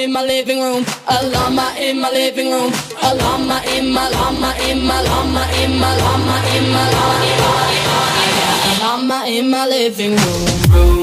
in my living room. A llama in my living room. A llama in my llama in my llama in my llama in my llama. A llama in my living room, room.